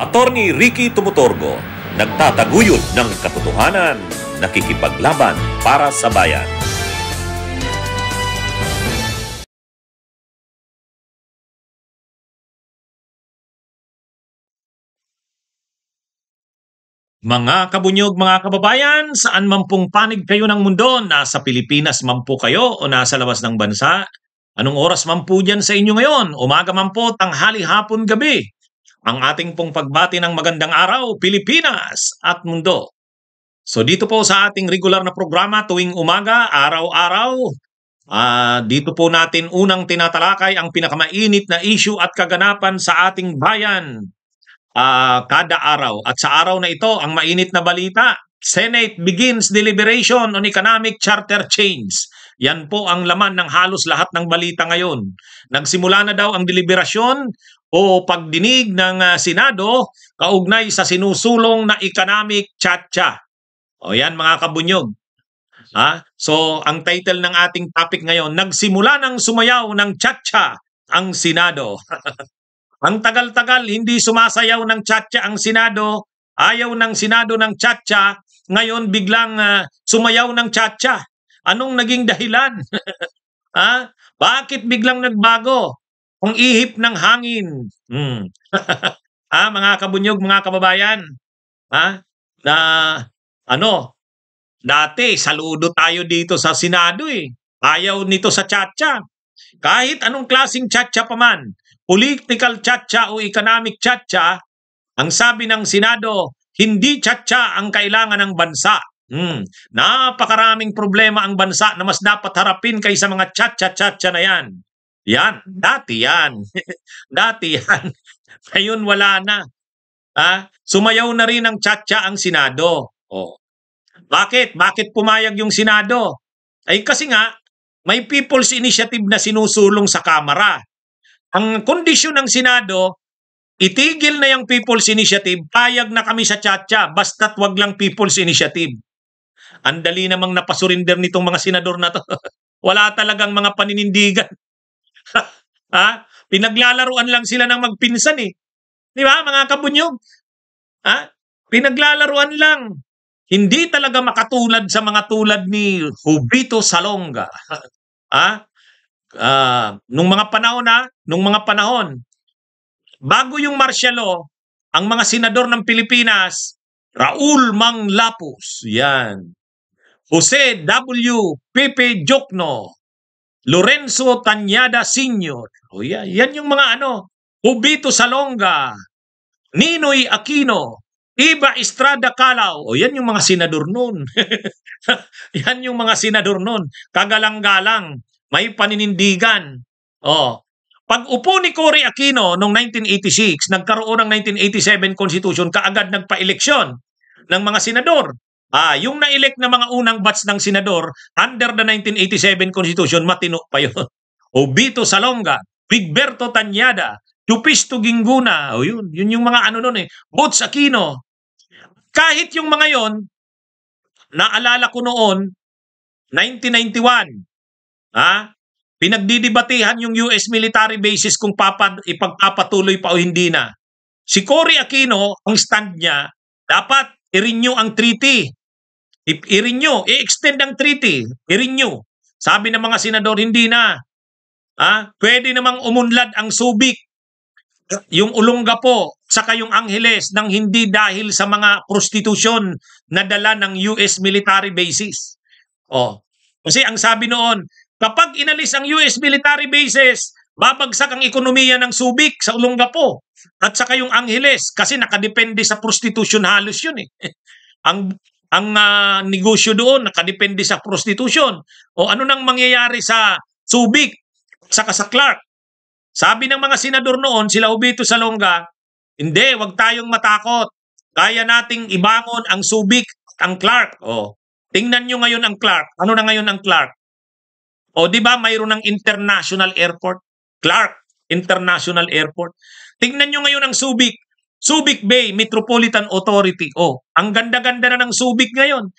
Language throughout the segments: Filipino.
Attorney Ricky Tumutorgo, nagtataguyod ng katotohanan, nakikipaglaban para sa bayan. Mga kabunyog, mga kababayan, saan man pong panig kayo ng mundo, nasa Pilipinas man po kayo o nasa labas ng bansa, anong oras man po dyan sa inyo ngayon, umaga man po, tanghali, hapon, gabi, ang ating pong pagbati ng magandang araw, Pilipinas at mundo. So dito po sa ating regular na programa tuwing umaga, araw-araw, uh, dito po natin unang tinatalakay ang pinakamainit na issue at kaganapan sa ating bayan uh, kada araw. At sa araw na ito, ang mainit na balita, Senate begins deliberation on economic charter change. Yan po ang laman ng halos lahat ng balita ngayon. Nagsimula na daw ang deliberasyon o pagdinig ng uh, Senado kaugnay sa sinusulong na economic chatcha. O yan mga kabunyog. Ha? So ang title ng ating topic ngayon, nagsimula ng sumayaw ng chatcha ang Senado. Ang tagal-tagal, hindi sumasayaw ng tchatcha ang Senado, ayaw ng Senado ng tchatcha, ngayon biglang uh, sumayaw ng tchatcha. Anong naging dahilan? ha? Bakit biglang nagbago? Ang ihip ng hangin. Hmm. ha, mga kabunyog, mga kababayan. Ha? Na ano? Dati saludo tayo dito sa Senado eh. Ayaw nito sa tchatcha. Kahit anong klasing tchatcha pa man, political chatcha o economic chatcha, ang sabi ng Senado, hindi chatcha ang kailangan ng bansa. Hmm. Napakaraming problema ang bansa na mas dapat harapin kaysa mga chatcha-chatcha na yan. Yan, dati yan. dati yan. Ngayon wala na. Ha? Sumayaw na rin ng chatcha ang Senado. Oh. Bakit? Bakit pumayag yung Senado? Ay kasi nga, may people's initiative na sinusulong sa Kamara. Ang kondisyon ng Senado, itigil na yung People's Initiative, payag na kami sa tchatcha, basta't wag lang People's Initiative. Ang dali namang napasurinder nitong mga senador na to. Wala talagang mga paninindigan. Ha? Pinaglalaruan lang sila ng magpinsan eh. Di ba, mga kabunyog? Ha? Pinaglalaruan lang. Hindi talaga makatulad sa mga tulad ni Hubito Salonga. ha? uh, nung mga panahon na, nung mga panahon, bago yung martial law, ang mga senador ng Pilipinas, Raul Manglapus, yan. Jose W. Pepe Jokno, Lorenzo Tanyada Sr. O yan, yan yung mga ano, Hubito Salonga, Ninoy Aquino, Iba Estrada Calao. O yan yung mga senador noon. yan yung mga senador noon. Kagalang-galang may paninindigan. Oh. Pag upo ni Cory Aquino noong 1986, nagkaroon ng 1987 Constitution, kaagad nagpa-eleksyon ng mga senador. Ah, yung na-elect na mga unang batch ng senador under the 1987 Constitution, matino pa yun. Obito Salonga, Bigberto Tanyada, Chupisto Ginguna, o yun, yun yung mga ano noon eh, Boots Aquino. Kahit yung mga yon, naalala ko noon, 1991, Ha? Pinagdidebatehan yung US military bases kung papad, ipagpapatuloy pa o hindi na. Si Cory Aquino, ang stand niya, dapat i-renew ang treaty. I-renew, i-extend ang treaty, i-renew. Sabi ng mga senador, hindi na. Ha? Pwede namang umunlad ang Subic, yung Ulonggapo, saka yung Angeles nang hindi dahil sa mga prostitusyon na dala ng US military bases. Oh. Kasi ang sabi noon, Kapag inalis ang US military bases, babagsak ang ekonomiya ng Subic sa Olongapo at saka yung Angeles kasi nakadepende sa prostitution halos yun eh. ang ang uh, negosyo doon nakadepende sa prostitution. O ano nang mangyayari sa Subic saka sa Clark? Sabi ng mga senador noon, sila Ubito Salonga, hindi, wag tayong matakot. Kaya nating ibangon ang Subic at ang Clark. O, tingnan nyo ngayon ang Clark. Ano na ngayon ang Clark? O di ba mayroon ng international airport? Clark International Airport. Tingnan nyo ngayon ang Subic. Subic Bay Metropolitan Authority. O, ang ganda-ganda na ng Subic ngayon.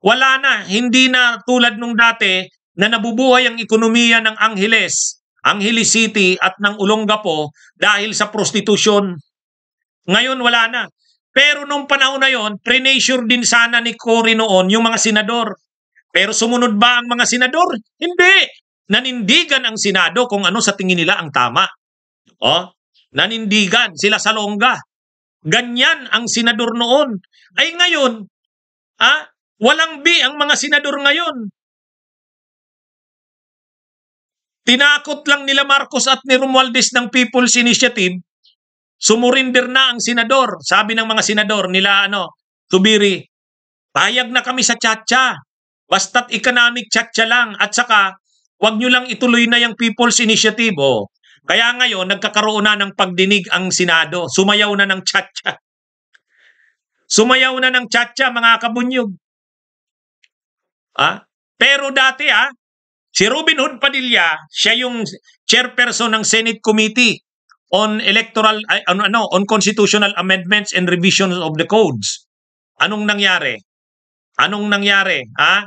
Wala na, hindi na tulad nung dati na nabubuhay ang ekonomiya ng Angeles, Angeles City at ng Olongapo dahil sa prostitution. Ngayon wala na. Pero nung panahon na yon, pre-nature din sana ni Cory noon yung mga senador. Pero sumunod ba ang mga senador? Hindi. Nanindigan ang Senado kung ano sa tingin nila ang tama. Oh, nanindigan sila sa longga. Ganyan ang senador noon. Ay ngayon, ah, walang bi ang mga senador ngayon. Tinakot lang nila Marcos at ni Romualdez ng People's Initiative. Sumurinder na ang senador. Sabi ng mga senador nila ano, Tubiri, payag na kami sa tsatsa. Basta't economic tsatsa lang. At saka, wag nyo lang ituloy na yung People's Initiative. Oh. Kaya ngayon, nagkakaroon na ng pagdinig ang Senado. Sumayaw na ng tsatsa. Sumayaw na ng tsatsa, mga kabunyog. Ah? Pero dati, ah, Si Robin Hood Padilla, siya yung chairperson ng Senate Committee on Electoral ano, ano on Constitutional Amendments and Revisions of the Codes. Anong nangyari? Anong nangyari? Ha?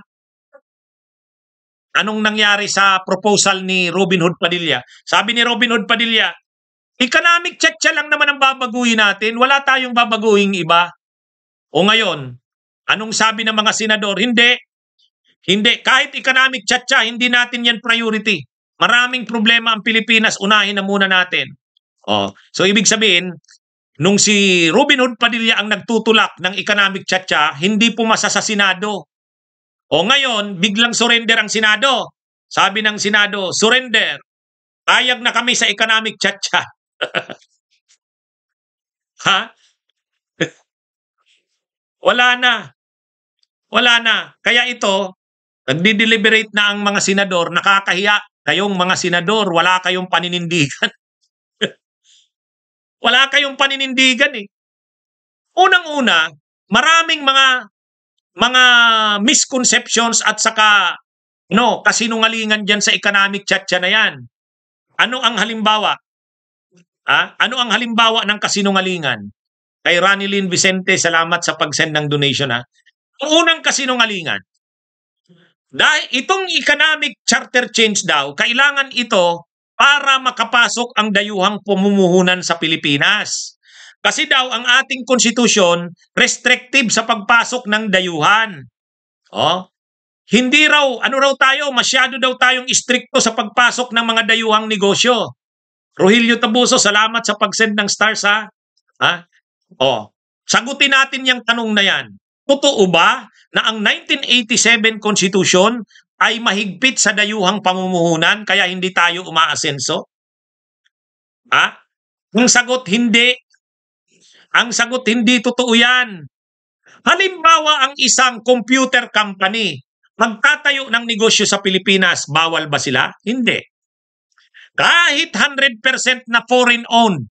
Anong nangyari sa proposal ni Robin Hood Padilla? Sabi ni Robin Hood Padilla, economic check lang naman ang babaguhin natin. Wala tayong babaguhin iba. O ngayon, anong sabi ng mga senador? Hindi, hindi, kahit economic chatcha, hindi natin yan priority. Maraming problema ang Pilipinas, unahin na muna natin. Oh, so ibig sabihin, nung si Robin Hood Padilla ang nagtutulak ng economic chatcha, hindi pumasa sa Senado. O ngayon, biglang surrender ang Senado. Sabi ng Senado, surrender. Payag na kami sa economic chatcha. ha? Wala na. Wala na. Kaya ito, Nagdi-deliberate na ang mga senador, nakakahiya. Kayong mga senador, wala kayong paninindigan. wala kayong paninindigan eh. Unang-una, maraming mga mga misconceptions at saka no, kasinungalingan diyan sa economic chatcha na yan. Ano ang halimbawa? Ah, ano ang halimbawa ng kasinungalingan? Kay Ranilyn Vicente, salamat sa pag-send ng donation ha. Ang unang kasinungalingan, dahil itong economic charter change daw, kailangan ito para makapasok ang dayuhang pumumuhunan sa Pilipinas. Kasi daw ang ating konstitusyon restrictive sa pagpasok ng dayuhan. Oh, hindi raw, ano raw tayo, masyado daw tayong istrikto sa pagpasok ng mga dayuhang negosyo. Rogelio Tabuso, salamat sa pag-send ng stars ha. ha? Oh, sagutin natin yung tanong na yan. Totoo ba na ang 1987 Constitution ay mahigpit sa dayuhang pamumuhunan kaya hindi tayo umaasenso? Ha? Ang sagot, hindi. Ang sagot, hindi totoo yan. Halimbawa, ang isang computer company, magtatayo ng negosyo sa Pilipinas, bawal ba sila? Hindi. Kahit 100% na foreign-owned,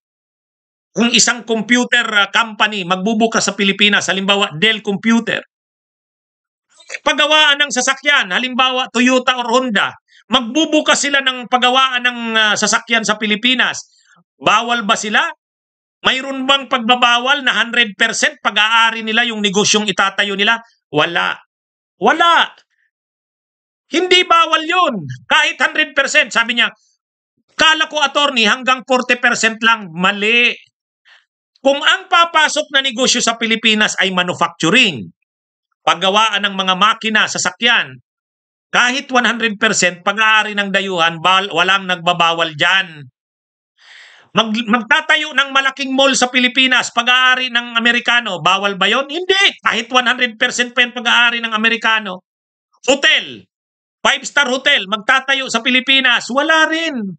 kung isang computer uh, company magbubukas sa Pilipinas, halimbawa Dell Computer, paggawaan ng sasakyan, halimbawa Toyota or Honda, magbubukas sila ng paggawaan ng uh, sasakyan sa Pilipinas, bawal ba sila? Mayroon bang pagbabawal na 100% pag-aari nila yung negosyong itatayo nila? Wala. Wala. Hindi bawal yun. Kahit 100%. Sabi niya, kala ko attorney hanggang 40% lang. Mali. Kung ang papasok na negosyo sa Pilipinas ay manufacturing, paggawaan ng mga makina, sasakyan, kahit 100% pag-aari ng dayuhan, walang nagbabawal dyan. Mag, magtatayo ng malaking mall sa Pilipinas, pag-aari ng Amerikano, bawal ba yon? Hindi. Kahit 100% pa yung pag-aari ng Amerikano. Hotel, five-star hotel, magtatayo sa Pilipinas, wala rin.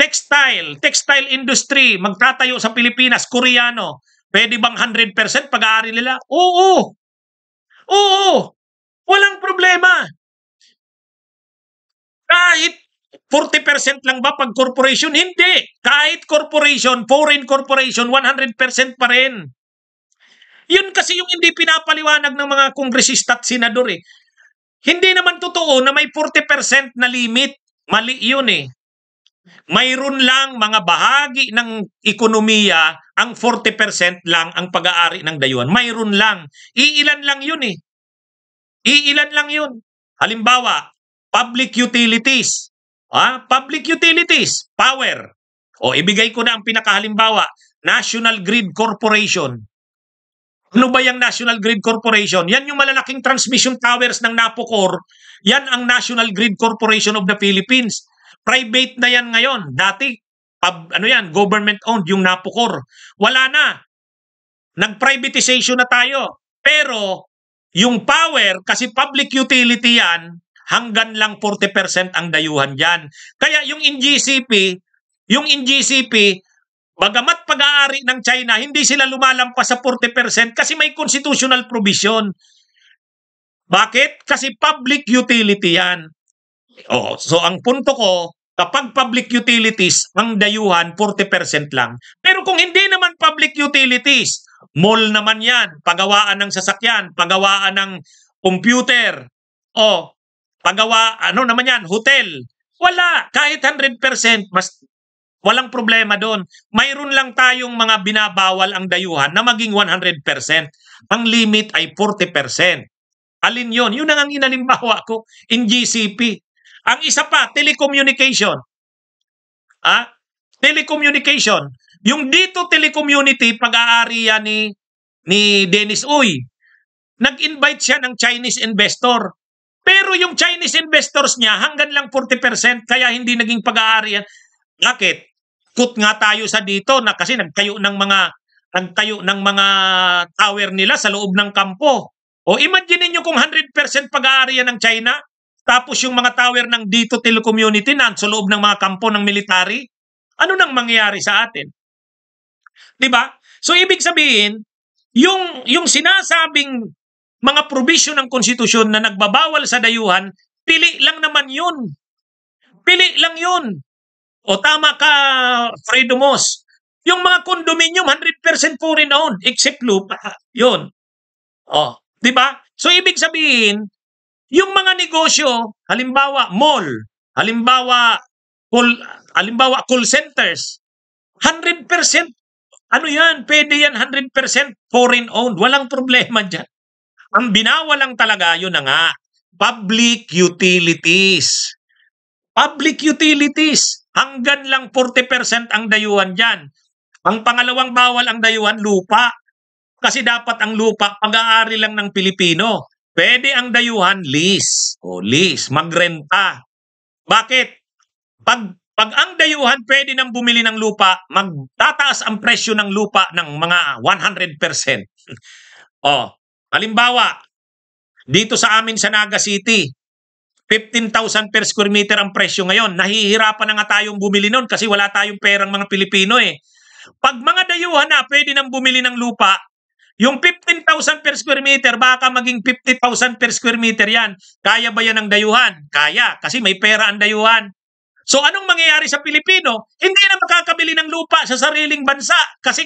Textile, textile industry, magtatayo sa Pilipinas, Koreano. Pwede bang 100% pag-aari nila? Oo. Oo. Walang problema. Kahit 40% lang ba pag corporation? Hindi. Kahit corporation, foreign corporation, 100% pa rin. Yun kasi yung hindi pinapaliwanag ng mga kongresista at senador eh. Hindi naman totoo na may 40% na limit. Mali yun eh mayroon lang mga bahagi ng ekonomiya ang 40% lang ang pag-aari ng dayuhan. Mayroon lang. Iilan lang yun eh. Iilan lang yun. Halimbawa, public utilities. Ah, public utilities, power. O ibigay ko na ang pinakahalimbawa. National Grid Corporation. Ano ba yung National Grid Corporation? Yan yung malalaking transmission towers ng Napocor. Yan ang National Grid Corporation of the Philippines. Private na yan ngayon. Dati, pub, ano yan, government owned yung Napocor. Wala na. Nag-privatization na tayo. Pero, yung power, kasi public utility yan, hanggang lang 40% ang dayuhan dyan. Kaya yung NGCP, yung NGCP, Bagamat pag-aari ng China, hindi sila lumalampas sa 40% kasi may constitutional provision. Bakit? Kasi public utility yan. Oh, so ang punto ko, kapag public utilities, ang dayuhan 40% lang. Pero kung hindi naman public utilities, mall naman yan, pagawaan ng sasakyan, pagawaan ng computer, oh, pagawa, ano naman yan, hotel. Wala, kahit 100%, mas Walang problema doon. Mayroon lang tayong mga binabawal ang dayuhan na maging 100%. Ang limit ay 40%. Alin yon? Yun ang inalimbawa ko in GCP. Ang isa pa, telecommunication. Ah, telecommunication. Yung dito telecommunity, pag-aari yan ni, ni Dennis Uy, nag-invite siya ng Chinese investor. Pero yung Chinese investors niya hanggang lang 40% kaya hindi naging pag-aari yan. Bakit? Kut nga tayo sa dito na kasi nagtayo ng mga nagtayo ng mga tower nila sa loob ng kampo. O imagine niyo kung 100% pag-aari ng China, tapos yung mga tower ng dito telecommunity na sa loob ng mga kampo ng military, ano nang mangyayari sa atin? 'Di ba? So ibig sabihin, yung yung sinasabing mga provision ng konstitusyon na nagbabawal sa dayuhan, pili lang naman 'yun. Pili lang 'yun. O tama ka, Fredo Moss. Yung mga condominium, 100% foreign owned, except lupa. Yun. O, di ba? So, ibig sabihin, yung mga negosyo, halimbawa mall, halimbawa call, halimbawa call centers, 100% ano yan, pwede yan 100% foreign owned. Walang problema dyan. Ang binawal lang talaga, yun na nga, public utilities. Public utilities. Hanggan lang 40% ang dayuhan dyan. Ang pangalawang bawal ang dayuhan, lupa. Kasi dapat ang lupa, pag-aari lang ng Pilipino. Pwede ang dayuhan, lease. O lease, magrenta. Bakit? Pag, pag ang dayuhan pwede nang bumili ng lupa, magtataas ang presyo ng lupa ng mga 100%. o, halimbawa, dito sa amin sa Naga City, 15,000 per square meter ang presyo ngayon. Nahihirapan na nga tayong bumili noon kasi wala tayong perang mga Pilipino eh. Pag mga dayuhan na pwede nang bumili ng lupa, yung 15,000 per square meter, baka maging 50,000 per square meter yan. Kaya ba yan ng dayuhan? Kaya, kasi may pera ang dayuhan. So anong mangyayari sa Pilipino? Hindi na makakabili ng lupa sa sariling bansa kasi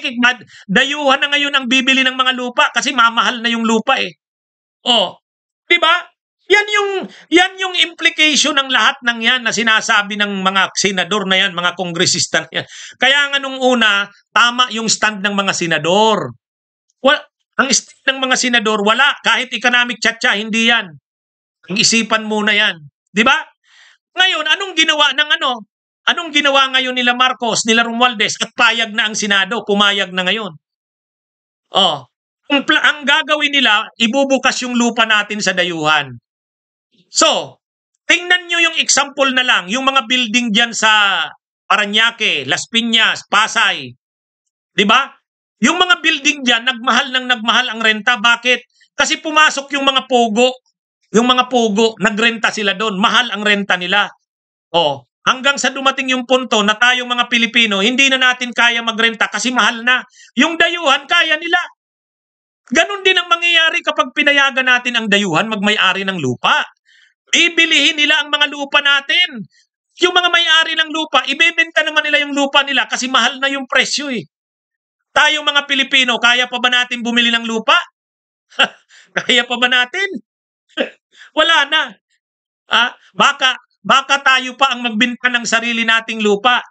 dayuhan na ngayon ang bibili ng mga lupa kasi mamahal na yung lupa eh. Oh, 'di ba? Yan yung yan yung implication ng lahat ng yan na sinasabi ng mga senador na yan, mga kongresista na yan. Kaya nga nung una, tama yung stand ng mga senador. Well, ang stand ng mga senador, wala. Kahit economic chatcha, hindi yan. Ang isipan muna yan. Di ba? Ngayon, anong ginawa ng ano? Anong ginawa ngayon nila Marcos, nila Romualdez at payag na ang Senado, pumayag na ngayon. Oh, ang, ang gagawin nila, ibubukas yung lupa natin sa dayuhan. So, tingnan nyo yung example na lang, yung mga building dyan sa Paranaque, Las Piñas, Pasay. Di ba? Yung mga building dyan, nagmahal ng nagmahal ang renta. Bakit? Kasi pumasok yung mga pogo. Yung mga pogo, nagrenta sila doon. Mahal ang renta nila. Oh, hanggang sa dumating yung punto na tayong mga Pilipino, hindi na natin kaya magrenta kasi mahal na. Yung dayuhan, kaya nila. Ganon din ang mangyayari kapag pinayagan natin ang dayuhan magmay-ari ng lupa. Ibilihin nila ang mga lupa natin. Yung mga may-ari ng lupa, ibebenta naman nila yung lupa nila kasi mahal na yung presyo eh. Tayong mga Pilipino, kaya pa ba natin bumili ng lupa? kaya pa ba natin? Wala na. Ah, baka, baka tayo pa ang magbenta ng sarili nating lupa.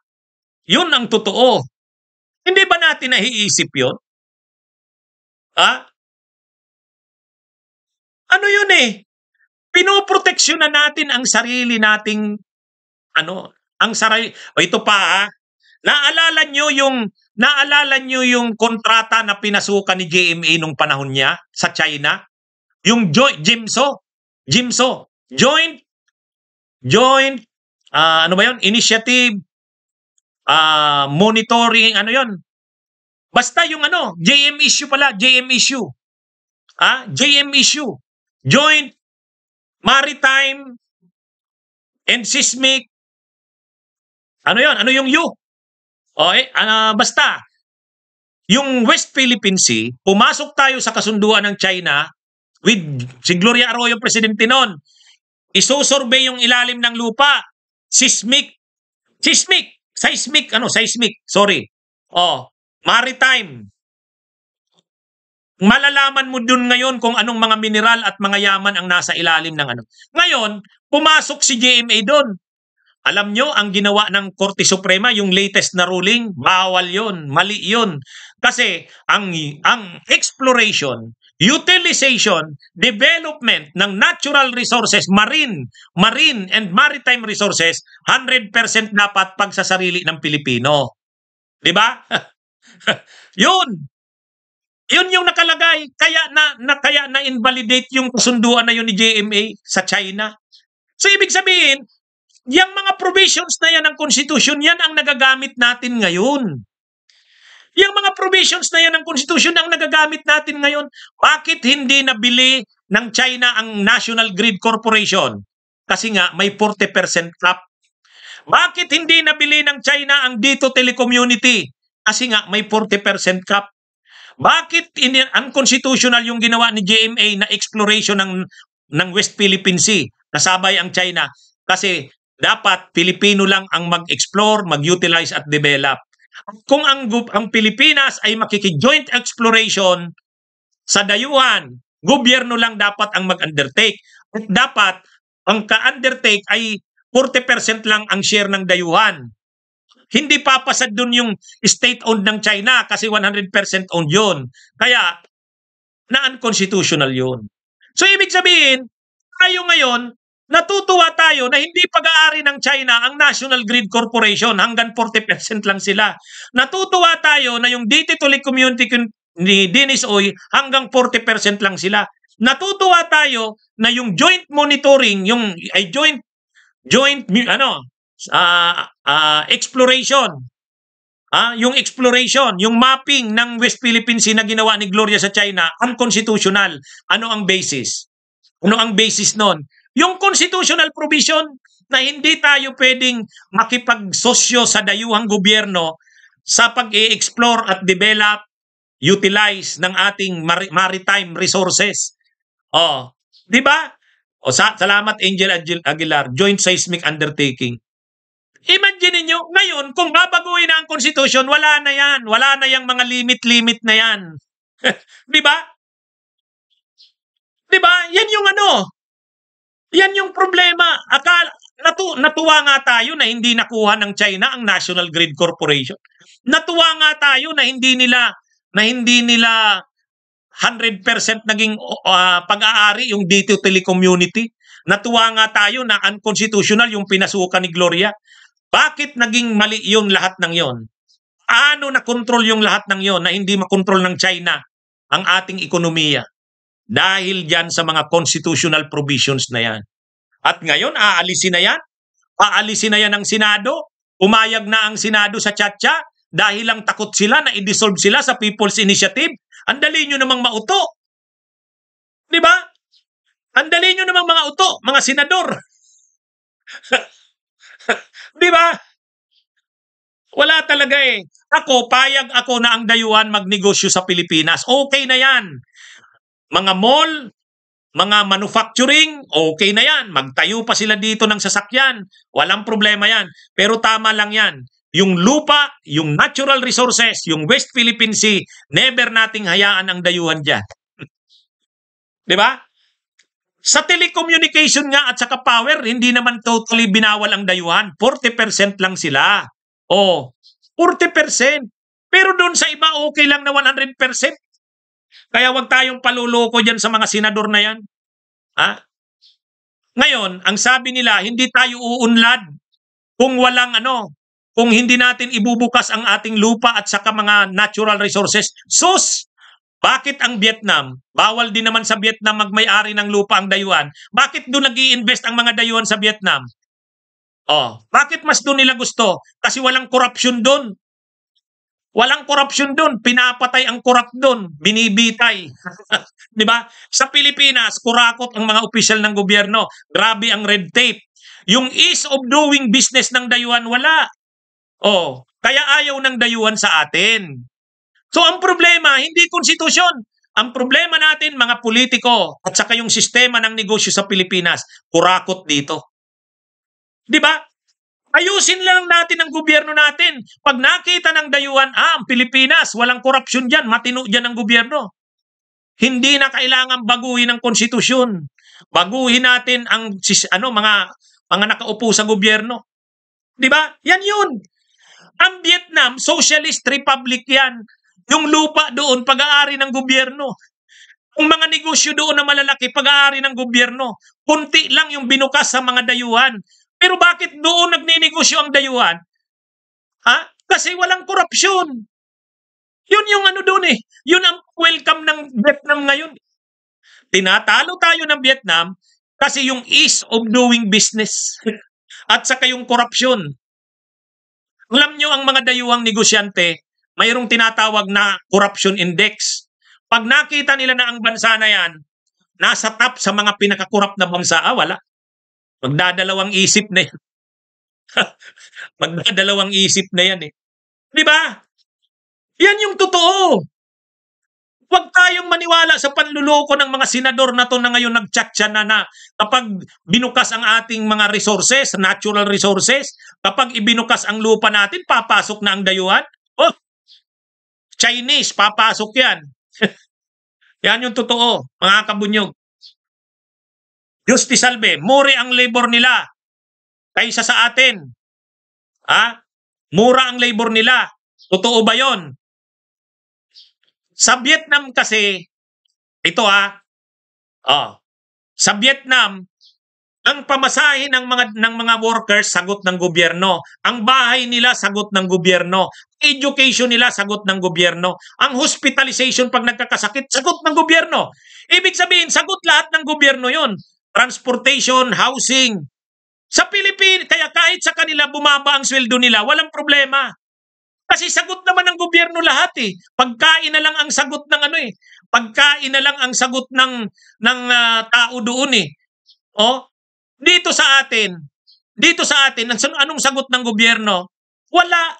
Yun ang totoo. Hindi ba natin naiisip yun? Ha? Ano yun eh? pinoproteksyon na natin ang sarili nating ano, ang sarili. O ito pa ha, Naalala nyo yung naalala nyo yung kontrata na pinasukan ni GMA nung panahon niya sa China? Yung joint Jimso, Jimso, joint joint uh, ano ba 'yon? Initiative uh, monitoring ano 'yon? Basta yung ano, JM issue pala, JM issue. Ah, JM issue. Joint Maritime and Seismic ano 'yon? Ano yung U? O, eh, uh, basta, yung West Philippine Sea, pumasok tayo sa kasunduan ng China with si Gloria Arroyo presidente noon. Isusurvey yung ilalim ng lupa. Seismic. Seismic. Seismic. Ano? Seismic. Sorry. Oh, maritime. Malalaman mo dun ngayon kung anong mga mineral at mga yaman ang nasa ilalim ng ano. Ngayon, pumasok si GMA doon. Alam nyo, ang ginawa ng Korte Suprema, yung latest na ruling, bawal yon, mali yon. Kasi ang, ang exploration, utilization, development ng natural resources, marine, marine and maritime resources, 100% dapat pagsasarili ng Pilipino. Di ba? yun. Yun yung nakalagay. Kaya na, na kaya na invalidate yung kasunduan na yun ni JMA sa China. So ibig sabihin, Yang mga provisions na yan ng Constitution, yan ang nagagamit natin ngayon. Yang mga provisions na yan ng Constitution ang nagagamit natin ngayon. Bakit hindi nabili ng China ang National Grid Corporation? Kasi nga may 40% cap. Bakit hindi nabili ng China ang Dito Telecommunity? Kasi nga may 40% cap. Bakit unconstitutional yung ginawa ni GMA na exploration ng ng West Philippine Sea? Kasabay ang China kasi dapat Pilipino lang ang mag-explore, mag-utilize at develop. Kung ang, ang Pilipinas ay makiki-joint exploration sa dayuhan, gobyerno lang dapat ang mag-undertake. At dapat ang ka-undertake ay 40% lang ang share ng dayuhan. Hindi papasad dun yung state-owned ng China kasi 100% owned yun. Kaya, na-unconstitutional yun. So, ibig sabihin, tayo ngayon, Natutuwa tayo na hindi pag-aari ng China ang National Grid Corporation hanggang 40% lang sila. Natutuwa tayo na yung DT Telecommunity ni Dennis Oy hanggang 40% lang sila. Natutuwa tayo na yung joint monitoring, yung ay joint joint ano uh, uh, exploration Ah, yung exploration, yung mapping ng West Philippine Sea na ginawa ni Gloria sa China, unconstitutional. Ano ang basis? Ano ang basis noon? Yung constitutional provision na hindi tayo pwedeng makipagsosyo sa dayuhang gobyerno sa pag-i-explore at develop, utilize ng ating mar- maritime resources. Oh, 'di ba? O sa salamat Angel Aguilar, Joint Seismic Undertaking. Imagine niyo ngayon kung babaguhin na ang constitution, wala na 'yan. Wala na 'yang mga limit-limit na 'yan. 'Di ba? 'Di ba? Yan yung ano, yan yung problema. Akala, natu, natuwa nga tayo na hindi nakuha ng China ang National Grid Corporation. Natuwa nga tayo na hindi nila na hindi nila 100% naging uh, pag-aari yung dito telecommunity. Natuwa nga tayo na unconstitutional yung pinasukan ni Gloria. Bakit naging mali yung lahat ng yon? Ano na control yung lahat ng yon na hindi makontrol ng China ang ating ekonomiya? Dahil dyan sa mga constitutional provisions na yan. At ngayon, aalisin na yan. Aalisin na yan ng Senado. Umayag na ang Senado sa Chacha dahil lang takot sila na i-dissolve sila sa People's Initiative. Andali nyo namang mauto. Di ba? Andali nyo namang mga uto, mga senador. Di ba? Wala talaga eh. Ako, payag ako na ang dayuhan magnegosyo sa Pilipinas. Okay na yan. Mga mall, mga manufacturing, okay na yan. Magtayo pa sila dito ng sasakyan. Walang problema yan. Pero tama lang yan. Yung lupa, yung natural resources, yung West Philippine Sea, never nating hayaan ang dayuhan dyan. Di ba? Sa telecommunication nga at saka power, hindi naman totally binawal ang dayuhan. 40% lang sila. Oh, 40%. Pero doon sa iba, okay lang na 100%. Kaya wag tayong paluloko diyan sa mga senador na yan. Ha? Ngayon, ang sabi nila, hindi tayo uunlad kung walang ano, kung hindi natin ibubukas ang ating lupa at saka mga natural resources. Sus! Bakit ang Vietnam, bawal din naman sa Vietnam magmay-ari ng lupa ang dayuhan, bakit doon nag invest ang mga dayuhan sa Vietnam? Oh, bakit mas doon nila gusto? Kasi walang korupsyon doon. Walang korupsyon doon. Pinapatay ang korap doon. Binibitay. Di ba? Sa Pilipinas, kurakot ang mga opisyal ng gobyerno. Grabe ang red tape. Yung ease of doing business ng dayuhan, wala. Oh, kaya ayaw ng dayuhan sa atin. So ang problema, hindi konstitusyon. Ang problema natin, mga politiko at saka yung sistema ng negosyo sa Pilipinas, kurakot dito. Di ba? Ayusin lang natin ang gobyerno natin. Pag nakita ng dayuhan, ah, ang Pilipinas, walang korupsyon dyan, matino dyan ang gobyerno. Hindi na kailangan baguhin ang konstitusyon. Baguhin natin ang ano mga mga nakaupo sa gobyerno. 'Di ba? Yan 'yun. Ang Vietnam, socialist republic 'yan. Yung lupa doon, pag-aari ng gobyerno. Ang mga negosyo doon na malalaki, pag-aari ng gobyerno. Kunti lang yung binukas sa mga dayuhan. Pero bakit doon nagninegosyo ang dayuhan? Ha? Kasi walang korupsyon. Yun yung ano doon eh. Yun ang welcome ng Vietnam ngayon. Tinatalo tayo ng Vietnam kasi yung ease of doing business at saka yung korupsyon. Alam nyo ang mga dayuhang negosyante, mayroong tinatawag na corruption index. Pag nakita nila na ang bansa na yan, nasa top sa mga pinakakurap na bansa, ah, wala. Magdadalawang isip na yan. Magdadalawang isip na yan eh. Di ba? Yan yung totoo. Huwag tayong maniwala sa panluloko ng mga senador na to na ngayon nagtsatsa na na kapag binukas ang ating mga resources, natural resources, kapag ibinukas ang lupa natin, papasok na ang dayuhan. Oh, Chinese, papasok yan. yan yung totoo, mga kabunyog. Justice Salve, mure ang labor nila kaysa sa atin. Ha? Mura ang labor nila. Totoo ba yon? Sa Vietnam kasi, ito ha, oh, sa Vietnam, ang pamasahe ng mga ng mga workers sagot ng gobyerno. Ang bahay nila sagot ng gobyerno. Education nila sagot ng gobyerno. Ang hospitalization pag nagkakasakit sagot ng gobyerno. Ibig sabihin sagot lahat ng gobyerno 'yon. Transportation, housing. Sa Pilipinas, kaya kahit sa kanila bumaba ang sweldo nila, walang problema. Kasi sagot naman ng gobyerno lahat eh. Pagkain na lang ang sagot ng ano eh. Pagkain na lang ang sagot ng ng uh, tao doon eh. Oh, dito sa atin, dito sa atin, anong sagot ng gobyerno? Wala.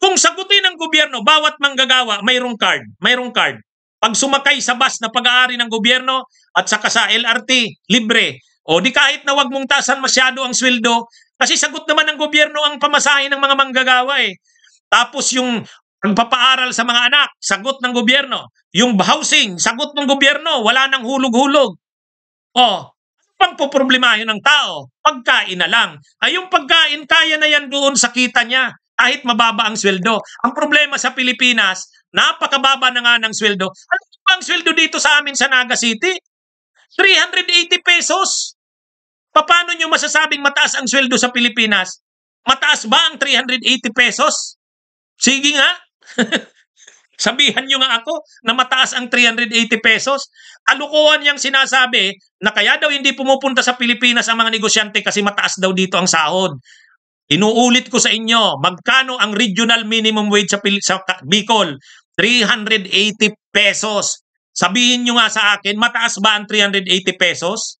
Kung sagutin ng gobyerno, bawat manggagawa, mayroong card. Mayroong card. Pag sumakay sa bus na pag-aari ng gobyerno at saka sa LRT, libre. O di kahit na wag mong tasan masyado ang sweldo, kasi sagot naman ng gobyerno ang pamasahe ng mga manggagawa eh. Tapos yung pagpapaaral sa mga anak, sagot ng gobyerno. Yung housing, sagot ng gobyerno, wala nang hulog-hulog. Oh, pang poproblemahin ng tao? Pagkain na lang. Ay yung pagkain, kaya na yan doon sa kita niya kahit mababa ang sweldo. Ang problema sa Pilipinas, napakababa na nga ng sweldo. Ano ba ang sweldo dito sa amin sa Naga City? 380 pesos. Paano nyo masasabing mataas ang sweldo sa Pilipinas? Mataas ba ang 380 pesos? Sige nga. Sabihan nyo nga ako na mataas ang 380 pesos. Alukuhan niyang sinasabi na kaya daw hindi pumupunta sa Pilipinas ang mga negosyante kasi mataas daw dito ang sahod. Inuulit ko sa inyo, magkano ang regional minimum wage sa, Pil- sa Bicol? 380 pesos. Sabihin nyo nga sa akin, mataas ba ang 380 pesos?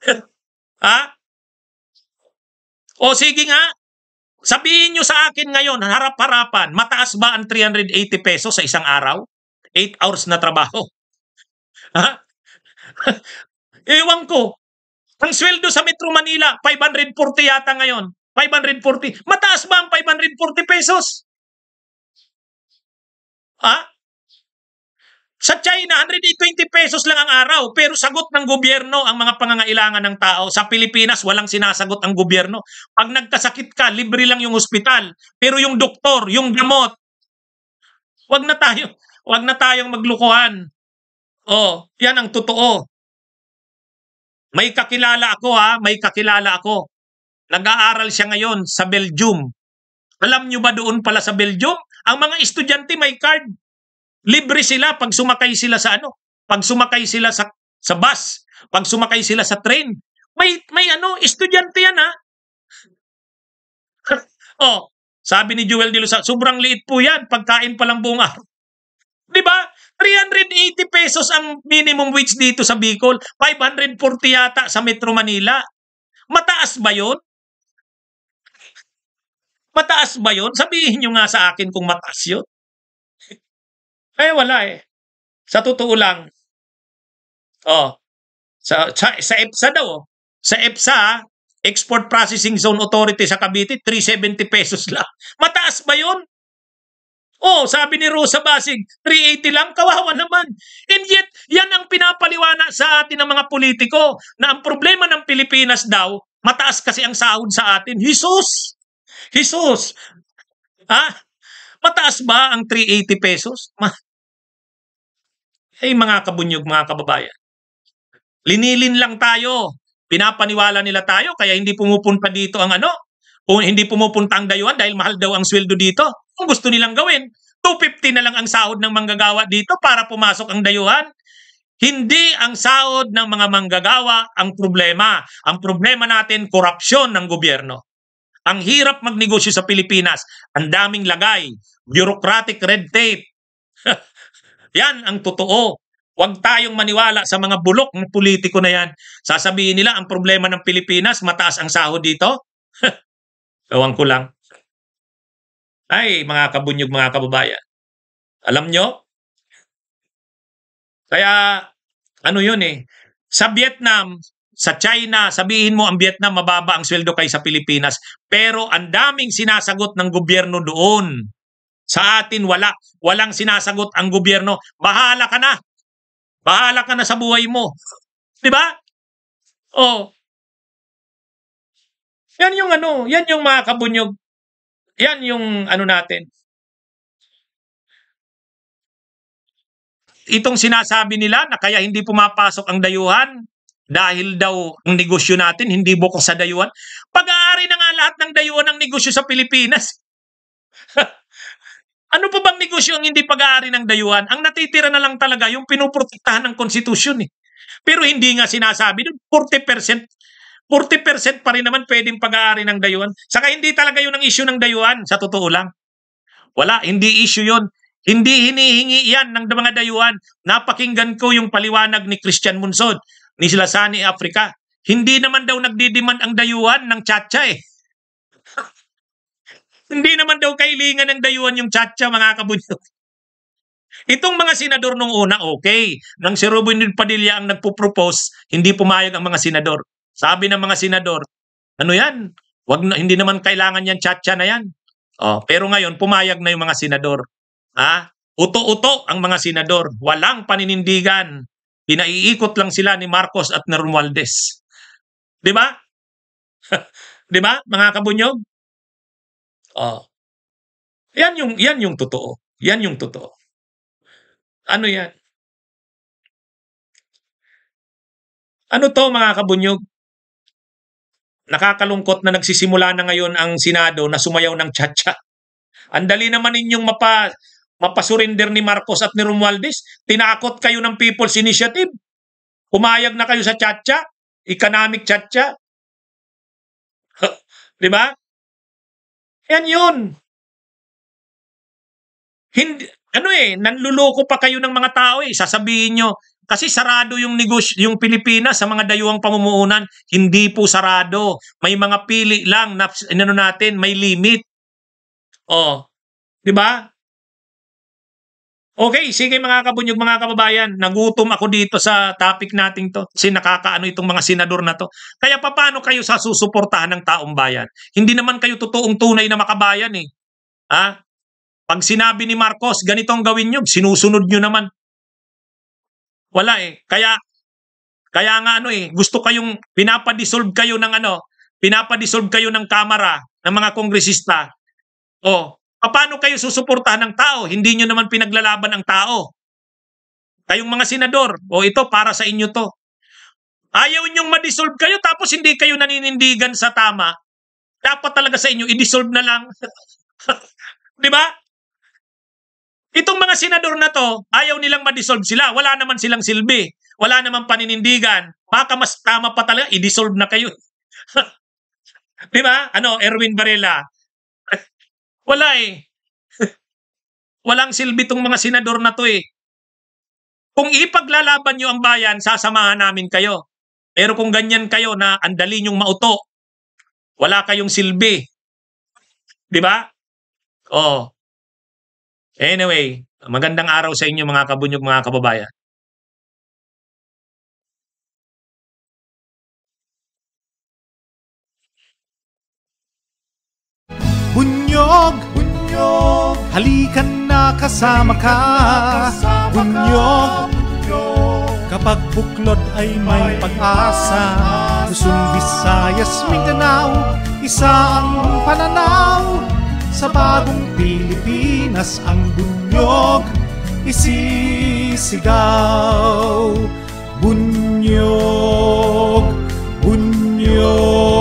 ha? O sige nga, Sabihin nyo sa akin ngayon, harap-harapan, mataas ba ang 380 pesos sa isang araw? 8 hours na trabaho. Ha? Ewan ko. Ang sweldo sa Metro Manila, 540 yata ngayon. 540. Mataas ba ang 540 pesos? Ha? Sa China, 120 pesos lang ang araw, pero sagot ng gobyerno ang mga pangangailangan ng tao. Sa Pilipinas, walang sinasagot ang gobyerno. Pag nagkasakit ka, libre lang yung ospital. Pero yung doktor, yung gamot, wag na tayo, wag na tayong maglukuhan. Oh, yan ang totoo. May kakilala ako ha, may kakilala ako. Nag-aaral siya ngayon sa Belgium. Alam nyo ba doon pala sa Belgium? Ang mga estudyante may card. Libre sila pag sumakay sila sa ano? Pag sumakay sila sa sa bus, pag sumakay sila sa train. May may ano, estudyante yan ha. oh, sabi ni Joel De Lusa, sobrang liit po yan, pagkain pa lang buong araw. Di ba? 380 pesos ang minimum wage dito sa Bicol. 540 yata sa Metro Manila. Mataas ba yon? Mataas ba yon? Sabihin nyo nga sa akin kung mataas yun. Eh, wala eh. Sa totoo lang. Oh, sa, sa, sa EPSA daw. Oh. Sa EPSA, Export Processing Zone Authority sa Cavite, 370 pesos lang. Mataas ba yon? Oh, sabi ni Rosa Basig, 380 lang, kawawa naman. And yet, yan ang pinapaliwana sa atin ng mga politiko na ang problema ng Pilipinas daw, mataas kasi ang sahod sa atin. Jesus! Jesus! Ha? Mataas ba ang 380 pesos? Ma eh mga kabunyog, mga kababayan. Linilin lang tayo. Pinapaniwala nila tayo kaya hindi pumupunta dito ang ano, kung hindi pumupunta ang dayuhan dahil mahal daw ang sweldo dito. Kung gusto nilang gawin, 250 na lang ang sahod ng manggagawa dito para pumasok ang dayuhan. Hindi ang sahod ng mga manggagawa ang problema. Ang problema natin, korupsyon ng gobyerno. Ang hirap magnegosyo sa Pilipinas. Ang daming lagay. Bureaucratic red tape. yan ang totoo. Huwag tayong maniwala sa mga bulok ng politiko na yan. Sasabihin nila ang problema ng Pilipinas, mataas ang sahod dito. Ewan ko lang. Ay, mga kabunyog, mga kababayan. Alam nyo? Kaya, ano yun eh. Sa Vietnam, sa China, sabihin mo ang Vietnam mababa ang sweldo kay sa Pilipinas. Pero ang daming sinasagot ng gobyerno doon. Sa atin, wala. Walang sinasagot ang gobyerno. Bahala ka na. Bahala ka na sa buhay mo. Di ba? Oh, yan yung ano, yan yung mga kabunyog. Yan yung ano natin. Itong sinasabi nila na kaya hindi pumapasok ang dayuhan dahil daw ang negosyo natin hindi bukas sa dayuhan. Pag-aari na nga lahat ng dayuhan ng negosyo sa Pilipinas. ano pa bang negosyo ang hindi pag-aari ng dayuhan? Ang natitira na lang talaga yung pinuprotektahan ng konstitusyon eh. Pero hindi nga sinasabi doon 40% 40% pa rin naman pwedeng pag-aari ng dayuhan. Saka hindi talaga yun ang issue ng dayuhan, sa totoo lang. Wala, hindi issue yun. Hindi hinihingi yan ng mga dayuhan. Napakinggan ko yung paliwanag ni Christian Munsod, ni Silasani Africa. Hindi naman daw nagdidiman ang dayuhan ng tsatsa eh. hindi naman daw kailingan ng dayuhan yung tsatsa, mga kabunyo. Itong mga senador nung una, okay. Nang si Ruben Padilla ang nagpo-propose, hindi pumayag ang mga senador. Sabi ng mga senador, ano yan? Wag na, hindi naman kailangan yan chatcha na yan. Oh, pero ngayon pumayag na yung mga senador. Ha? Uto-uto ang mga senador. Walang paninindigan. Pinaiikot lang sila ni Marcos at ni Romualdez. 'Di ba? 'Di ba? Mga kabunyog? Oh. Yan yung yan yung totoo. Yan yung totoo. Ano yan? Ano to mga kabunyog? Nakakalungkot na nagsisimula na ngayon ang Senado na sumayaw ng tsa-tsa. Ang dali naman ninyong mapa, mapasurinder ni Marcos at ni Romualdez. Tinakot kayo ng People's Initiative. Pumayag na kayo sa tsa-tsa, economic tsa-tsa. Di ba? Yan yun. Hindi, ano eh, nanluloko pa kayo ng mga tao eh. Sasabihin nyo, kasi sarado yung negosyo, yung Pilipinas sa mga dayuhang pamumuhunan, hindi po sarado. May mga pili lang na ano natin, may limit. Oh, 'di ba? Okay, sige mga kabunyog, mga kababayan, nagutom ako dito sa topic nating to. Kasi nakakaano itong mga senador na to. Kaya paano kayo sa susuportahan ng taong bayan? Hindi naman kayo totoong tunay na makabayan eh. Ha? Pag sinabi ni Marcos, ganitong gawin nyo, sinusunod nyo naman. Wala eh. Kaya kaya nga ano eh, gusto kayong pinapa-dissolve kayo ng ano, pinapa-dissolve kayo ng kamara ng mga kongresista. O, paano kayo susuportahan ng tao? Hindi nyo naman pinaglalaban ang tao. Kayong mga senador, o ito para sa inyo to. Ayaw nyong ma-dissolve kayo tapos hindi kayo naninindigan sa tama. Dapat talaga sa inyo, i-dissolve na lang. Di ba? Itong mga senador na to, ayaw nilang ma-dissolve sila. Wala naman silang silbi. Wala naman paninindigan. Baka mas tama pa talaga, i-dissolve na kayo. Di ba? Ano, Erwin Varela. Wala eh. Walang silbi tong mga senador na to eh. Kung ipaglalaban nyo ang bayan, sasamahan namin kayo. Pero kung ganyan kayo na andali nyong mauto, wala kayong silbi. Di ba? Oh. Anyway, magandang araw sa inyo mga kabunyog, mga kababayan. Bunyog, bunyog, halikan na kasama ka. Bunyog, kapag buklod ay may pag-asa. Luzon, Visayas, Mindanao, isa ang pananaw. Sa bagong Pilipinas ang bunyog isisigaw. Bunyog, bunyog.